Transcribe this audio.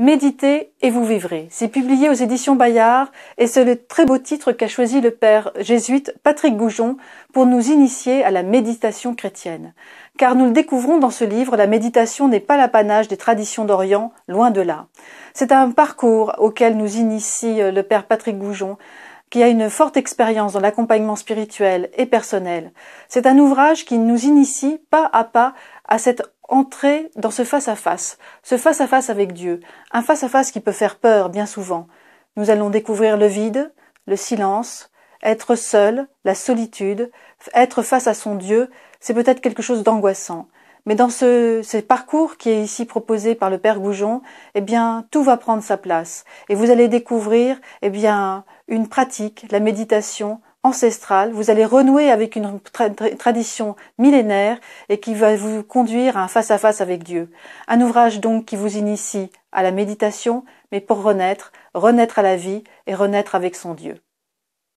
Méditez et vous vivrez. C'est publié aux éditions Bayard et c'est le très beau titre qu'a choisi le père jésuite Patrick Goujon pour nous initier à la méditation chrétienne. Car nous le découvrons dans ce livre, la méditation n'est pas l'apanage des traditions d'Orient, loin de là. C'est un parcours auquel nous initie le père Patrick Goujon qui a une forte expérience dans l'accompagnement spirituel et personnel. C'est un ouvrage qui nous initie pas à pas à cette entrer dans ce face-à-face, ce face-à-face avec Dieu, un face-à-face qui peut faire peur bien souvent. Nous allons découvrir le vide, le silence, être seul, la solitude, être face à son Dieu, c'est peut-être quelque chose d'angoissant. Mais dans ce, ce, parcours qui est ici proposé par le Père Goujon, eh bien, tout va prendre sa place. Et vous allez découvrir, eh bien, une pratique, la méditation, ancestrale, vous allez renouer avec une tradition millénaire et qui va vous conduire à un face-à-face avec Dieu. Un ouvrage donc qui vous initie à la méditation, mais pour renaître, renaître à la vie et renaître avec son Dieu.